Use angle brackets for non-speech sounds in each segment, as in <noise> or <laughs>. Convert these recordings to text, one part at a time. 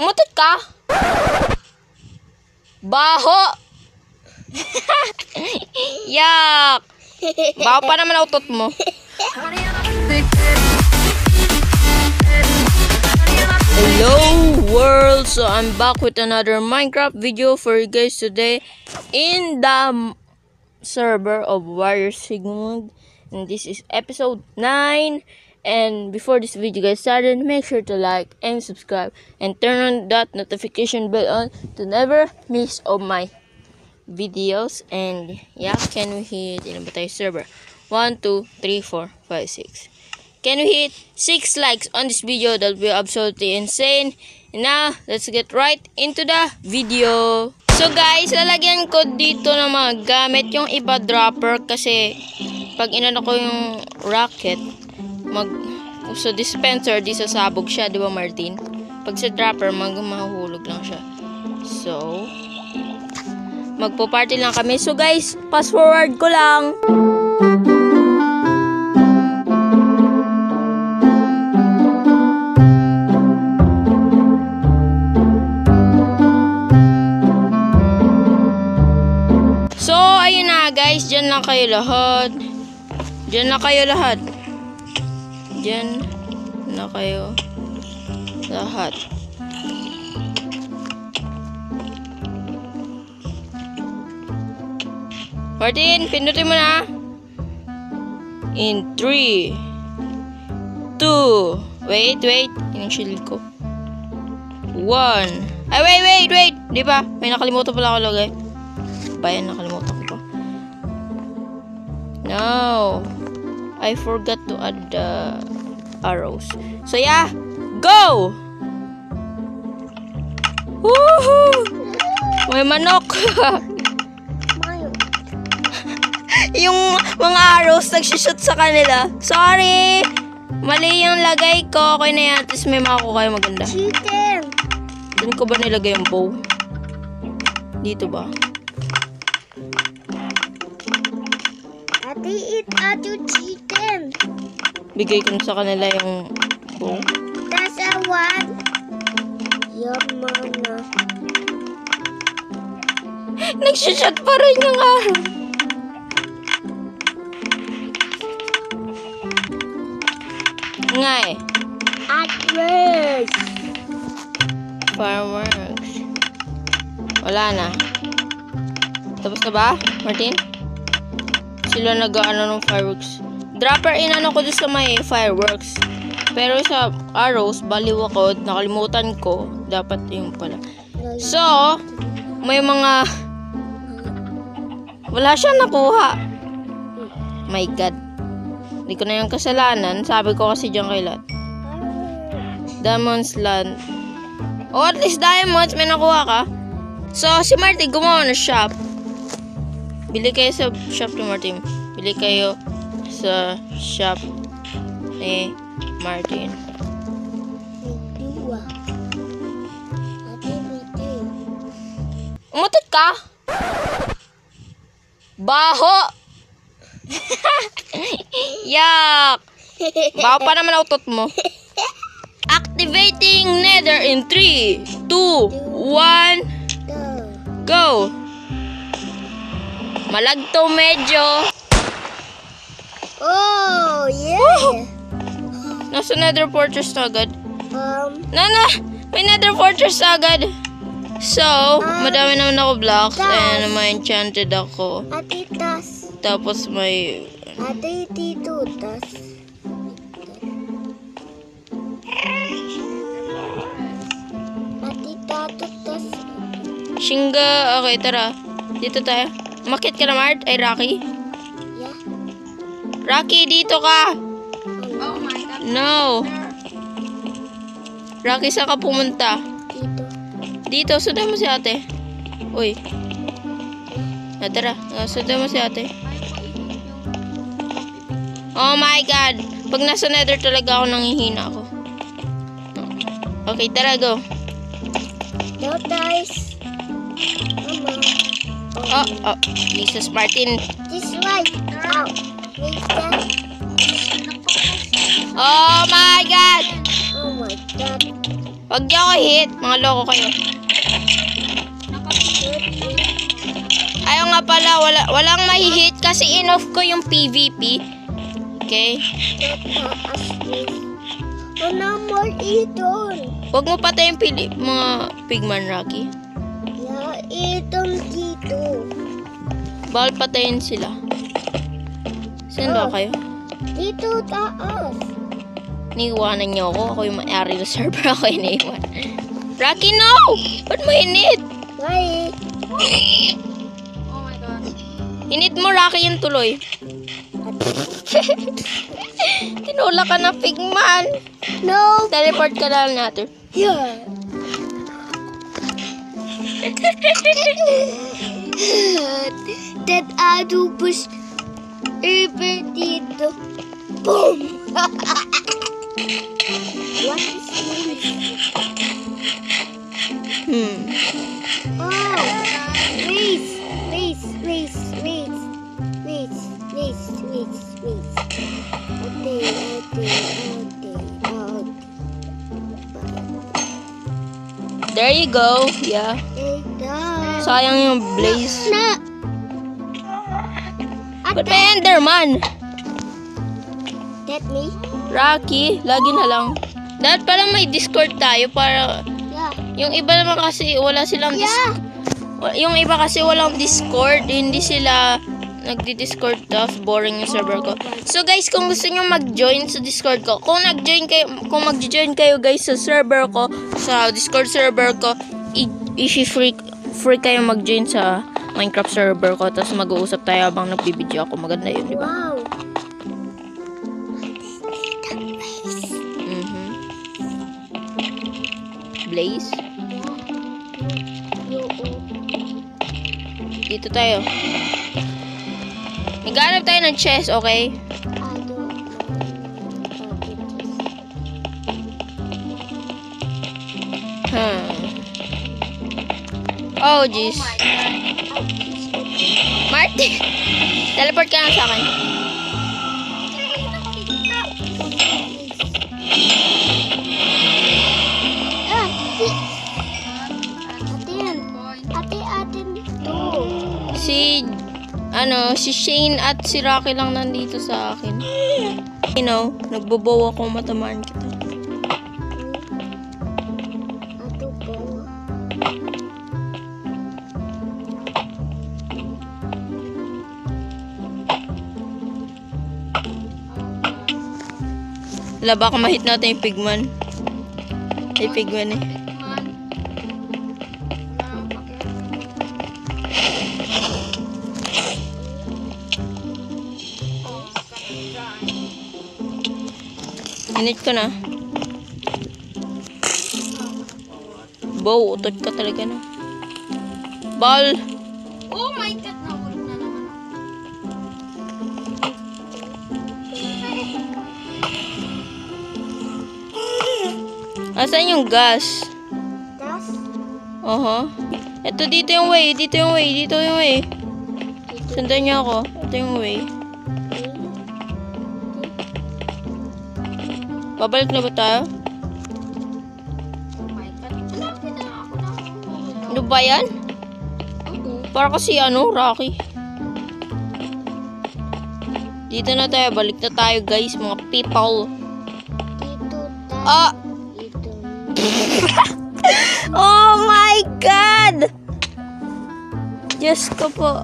Umutot ka? Baho! <laughs> Yak! Baho pa naman utot mo. Hello world! So I'm back with another Minecraft video for you guys today in the server of Warrior Sigmund. And this is episode 9. And before this video guys started, make sure to like and subscribe and turn on that notification bell on to never miss of my videos. And yeah, can we hit ilan ba tayo server? 1, 2, 3, 4, 5, 6. Can we hit 6 likes on this video? That will be absolutely insane. And now, let's get right into the video. So guys, lalagyan ko dito ng mga gamit yung iba dropper kasi pag inano ko yung rocket, mag sa dispenser, di sasabog siya, di ba Martin? Pag sa dropper, mag mahuhulog lang siya. So, magpo-party lang kami. So guys, fast forward ko lang. So, ayun na guys. Diyan lang kayo lahat. Diyan na kayo lahat. Diyan na kayo lahat. Martin, pindutin mo na. In 3 2 Wait, wait. Yun yung shield ko. 1 Ay, wait, wait, wait. Di ba? May nakalimutan pala ako lagay. Bayan, nakalimutan ko pa. No. I forgot to add the arrows. So, yeah. Go! Woohoo! May manok. <laughs> yung mga arrows nagsishoot sa kanila. Sorry! Mali yung lagay ko. Okay na yan. At least may makakuha kayo maganda. Cheater! Saan ko ba nilagay yung bow? Dito ba? Ate, it ato cheater! Bigay ko sa kanila yung bow. That's a one. Yaman na. Nagsishot pa rin yung araw. Nga eh. At first. Fireworks. Wala na. Tapos na ba, Martin? Sila nag-ano ng fireworks. Dropper in ano ko doon sa may fireworks. Pero sa arrows, baliw ako. Nakalimutan ko. Dapat yung pala. So, may mga... Wala siyang nakuha. My God. Hindi ko na yung kasalanan. Sabi ko kasi dyan kay Lot. Diamonds Land. Oh, at least diamonds. May nakuha ka. So, si Martin gumawa ng shop. Bili kayo sa shop ni Martin. Bili kayo sa shop ni Martin. Umutot ka? Baho! <laughs> Yak! Baho pa naman utot mo. Activating nether in 3, 2, 1, Two. go! Malagto medyo. Oh, yeah! Nasa nether fortress na agad. Um, Nana! May nether fortress na agad. So, madami naman ako blocks and may enchanted ako. ate, tas. Tapos may Ate, dito, tas. Ate, tato, tas. Shinga. Okay, tara. Dito tayo. Makit ka na, Mart? Ay, Rocky? Rocky, dito ka! Oh my God. No! Rocky, saan ka pumunta? Dito. Dito, sundan mo si ate. Uy. Ah, tara, ah, sundan mo si ate. Oh my God! Pag nasa nether talaga ako, nangihina ako. Okay, tara, go. No dice. Mama. Oh, oh, Jesus Martin. This way. Ow. Oh my God! Oh my god. Wag niyo ako hit. Mga loko kayo. Ayaw nga pala, wala, walang mahihit kasi in-off ko yung PVP. Okay? Ano more iton? Huwag mo patayin pili, mga pigman, Rocky. Ya, iton dito. Bawal patayin sila. Saan ba Oh. kayo? Dito taas. Niiwanan niyo ako. Ako yung may-ari ng server. <laughs> Ako yung naiwan. Rocky, no! Ba't mo hinit? Why? Hinit mo, Rocky, yung tuloy. <laughs> Tinula ka ng pigman. No. Teleport ka lang natin. Yeah. <laughs> That octopus over dito. Boom! What is this? Hmm. Oh! Race! Race! Race! Race! Race! Race! Race! Race! Okay, okay, okay, okay. There you go. Yeah. Ito. Sayang yung blaze. Na! Ba't may Enderman? That me? Rocky, lagi na lang. Dapat pala may Discord tayo para Yeah. yung iba naman kasi wala silang Yeah. wa- yung iba kasi walang Discord, hindi sila nagdi-Discord tapos boring yung server ko. So guys, kung gusto niyo mag-join sa Discord ko, kung nag-join kayo, kung mag-join kayo guys sa server ko, sa Discord server ko, i-free free kayo mag-join sa Minecraft server ko tapos mag-uusap tayo habang nagbibideo ako. Maganda yun, di ba? Wow. Mhm. Blaze? Dito tayo. Naghanap tayo ng chest, okay? Hmm. Oh, jeez. Marty! Teleport ka na sa akin. Ah, di. Atin. Ate, atin to. Si, ano, si Shane at si Rocky lang nandito sa akin. You know, nagbobow ako matamaan Wala, baka mahit natin yung pigman. Ay, pigman eh. Init ko na. Bow, utot ka talaga na. Ball! Oh my God, Asan yung gas? Das? Oho. Ito, dito yung way. Dito yung way. Dito yung way. Sundan niyo ako. Ito yung way. Babalik na ba tayo? Oh. Ano ba yan? Para kasi ano, Rocky. Dito na tayo. Balik na tayo, guys. Mga people. Dito tayo. Ah! <laughs> Oh my God! Diyos ko po.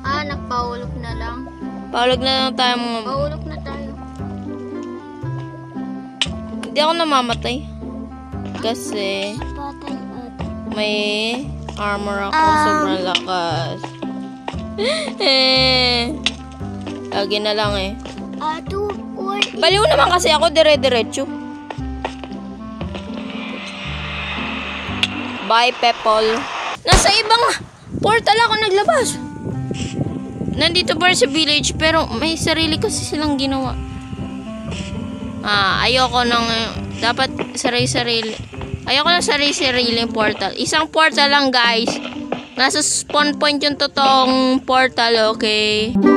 Ah, nagpahulog na lang. Pahulog na lang tayo mga... Pahulog na tayo. Hindi ako namamatay. Kasi Patay may armor ako. Um. Sobrang lakas. eh. <laughs> Lagi na lang eh. Ato, or Baliw naman kasi ako dire-diretso. Bye, Pepol. Nasa ibang portal ako naglabas. Nandito pa sa village pero may sarili kasi silang ginawa. Ah, ayoko nang dapat sarili-sarili. Ayoko ng sarili-sarili portal. Isang portal lang, guys. Nasa spawn point yung totoong portal, okay? So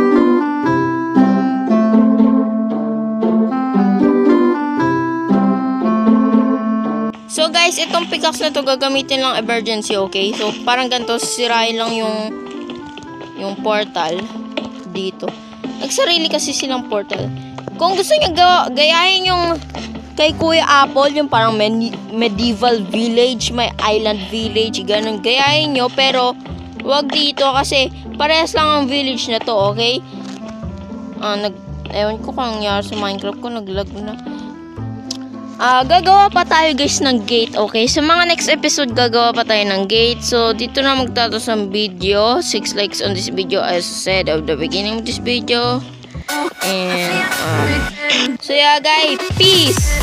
Guys, itong pickaxe na to gagamitin lang emergency, okay? So parang ganito, sirain lang yung yung portal dito. Nagsarili kasi silang portal. Kung gusto niyo gawa, gayahin yung kay Kuya Apple, yung parang medi- medieval village, may island village, ganun. Gayahin nyo, pero wag dito kasi parehas lang ang village na to, okay? Ah, nag, ewan ko kung nangyari sa Minecraft ko, naglag na. Ah, gagawa pa tayo guys ng gate, okay? Sa mga next episode, gagawa pa tayo ng gate. So, dito na magtatos ang video. 6 likes on this video as said of the beginning of this video. And, ah, so yeah guys, peace!